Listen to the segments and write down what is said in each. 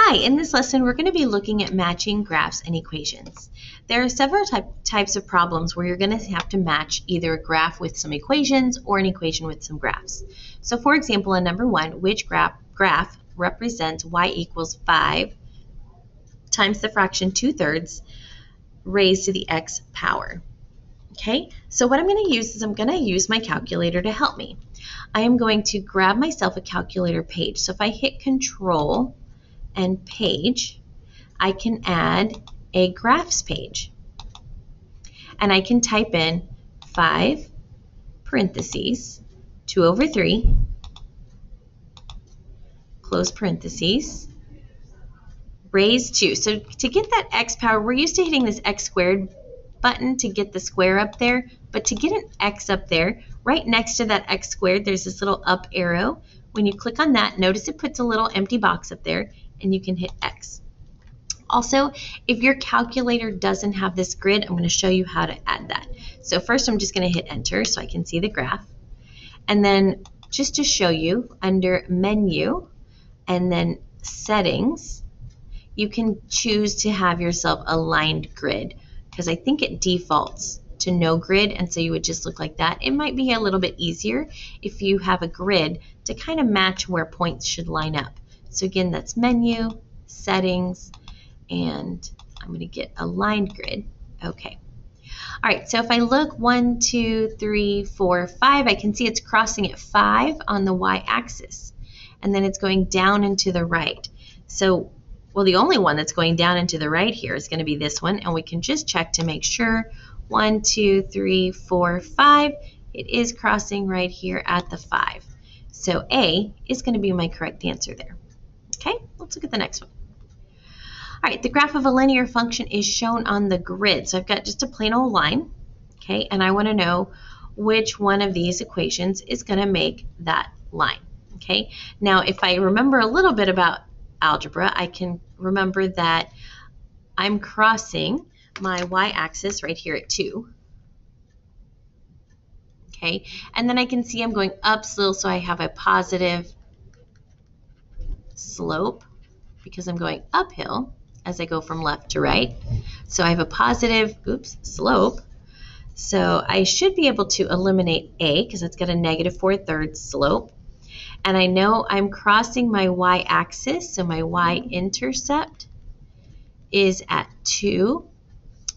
Hi, in this lesson we're going to be looking at matching graphs and equations. There are several type, types of problems where you're going to have to match either a graph with some equations or an equation with some graphs. So for example, in number one, which graph represents y equals 5 times the fraction 2 thirds raised to the x power? Okay, so what I'm going to use is I'm going to use my calculator to help me. I am going to grab myself a calculator page. So if I hit control and page, I can add a graphs page. And I can type in 5 parentheses, 2 over 3, close parentheses, raise 2. So to get that x power, we're used to hitting this x squared button to get the square up there, but to get an x up there, right next to that x squared, there's this little up arrow. When you click on that, notice it puts a little empty box up there and you can hit X. Also, if your calculator doesn't have this grid, I'm going to show you how to add that. So first I'm just going to hit enter so I can see the graph. And then just to show you, under menu and then settings, you can choose to have yourself a lined grid because I think it defaults to no grid and so you would just look like that. It might be a little bit easier if you have a grid to kind of match where points should line up. So again, that's menu, settings, and I'm going to get a lined grid. Okay. All right, so if I look one, two, three, four, five, I can see it's crossing at five on the y-axis, and then it's going down and to the right. So, well, the only one that's going down and to the right here is going to be this one, and we can just check to make sure. One, two, three, four, five. It is crossing right here at the five. So A is going to be my correct answer there. Let's look at the next one. All right, the graph of a linear function is shown on the grid. So I've got just a plain old line, okay, and I want to know which one of these equations is going to make that line, okay? Now, if I remember a little bit about algebra, I can remember that I'm crossing my y-axis right here at 2, okay? And then I can see I'm going up still, so I have a positive slope because I'm going uphill as I go from left to right. So I have a positive, oops, slope. So I should be able to eliminate A because it's got a negative 4 thirds slope. And I know I'm crossing my y-axis, so my y-intercept is at 2.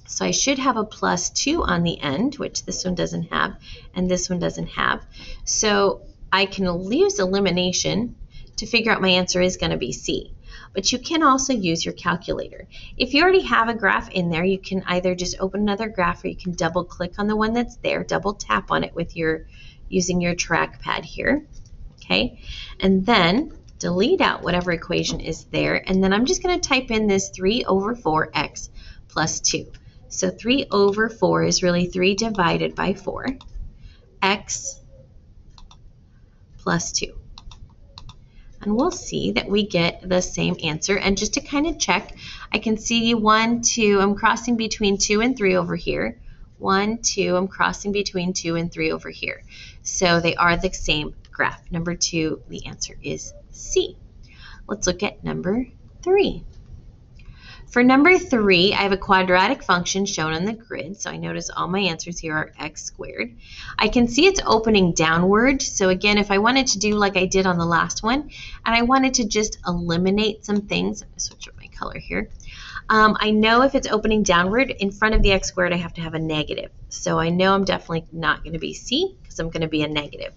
So I should have a plus 2 on the end, which this one doesn't have, and this one doesn't have. So I can use elimination to figure out my answer is going to be C. But you can also use your calculator. If you already have a graph in there, you can either just open another graph or you can double click on the one that's there, double tap on it with your using your trackpad here. Okay, and then delete out whatever equation is there, and then I'm just going to type in this 3 over 4x plus 2. So 3 over 4 is really 3 divided by 4, x plus 2 and we'll see that we get the same answer. And just to kind of check, I can see 1, 2, I'm crossing between 2 and 3 over here. 1, 2, I'm crossing between 2 and 3 over here. So they are the same graph. Number 2, the answer is C. Let's look at number 3. For number three, I have a quadratic function shown on the grid, so I notice all my answers here are x squared. I can see it's opening downward, so again, if I wanted to do like I did on the last one, and I wanted to just eliminate some things, I'm going to switch up my color here. Um, I know if it's opening downward, in front of the x squared, I have to have a negative. So I know I'm definitely not going to be C, because I'm going to be a negative.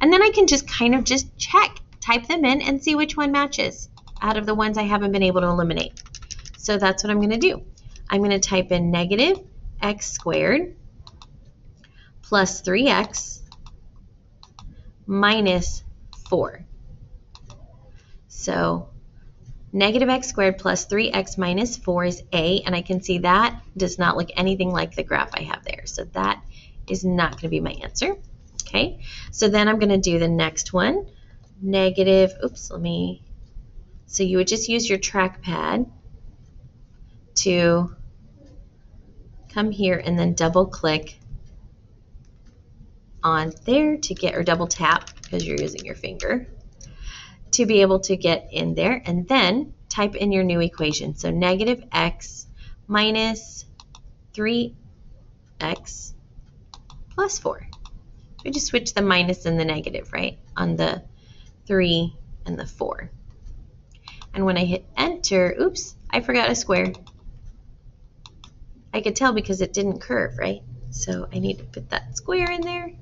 And then I can just kind of just check, type them in, and see which one matches out of the ones I haven't been able to eliminate. So that's what I'm going to do. I'm going to type in negative x squared plus 3x minus 4. So negative x squared plus 3x minus 4 is a, and I can see that does not look anything like the graph I have there. So that is not going to be my answer. Okay, so then I'm going to do the next one. Negative, oops, let me, so you would just use your trackpad to come here and then double click on there to get, or double tap because you're using your finger, to be able to get in there and then type in your new equation. So negative x minus 3x plus 4. We just switch the minus and the negative, right, on the 3 and the 4. And when I hit enter, oops, I forgot a square. I could tell because it didn't curve, right? So I need to put that square in there.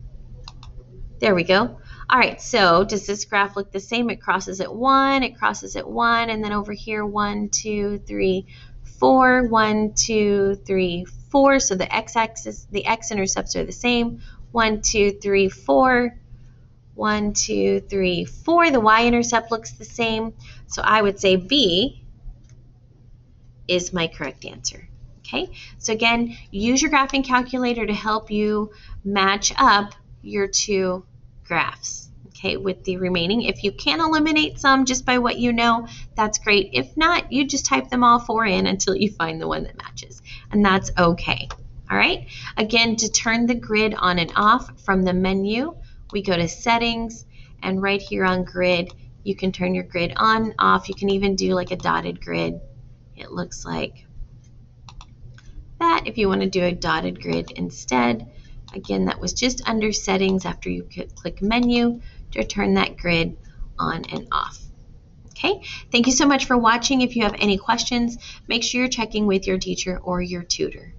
There we go. All right, so does this graph look the same? It crosses at 1, it crosses at 1, and then over here, 1, 2, 3, 4, 1, 2, 3, 4. So the x-axis, the x-intercepts are the same. 1, 2, 3, 4. 1, 2, 3, 4. The y-intercept looks the same. So I would say B is my correct answer. Okay, so again, use your graphing calculator to help you match up your two graphs. Okay, with the remaining. If you can eliminate some just by what you know, that's great. If not, you just type them all four in until you find the one that matches, and that's okay. All right, again, to turn the grid on and off from the menu, we go to settings, and right here on grid, you can turn your grid on, off. You can even do like a dotted grid. It looks like that if you want to do a dotted grid instead. Again, that was just under settings after you click menu to turn that grid on and off. Okay, thank you so much for watching. If you have any questions, make sure you're checking with your teacher or your tutor.